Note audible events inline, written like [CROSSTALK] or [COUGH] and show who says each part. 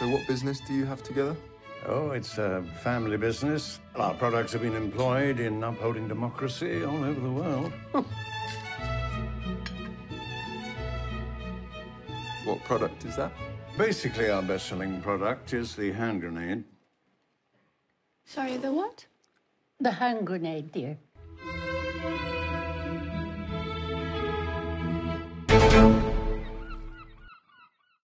Speaker 1: So what business do you have together?
Speaker 2: Oh, it's a family business. Our products have been employed in upholding democracy all over the world. [LAUGHS]
Speaker 1: What product is that?
Speaker 2: Basically, our best-selling product is the hand grenade.
Speaker 3: Sorry, the what?
Speaker 4: The hand grenade, dear.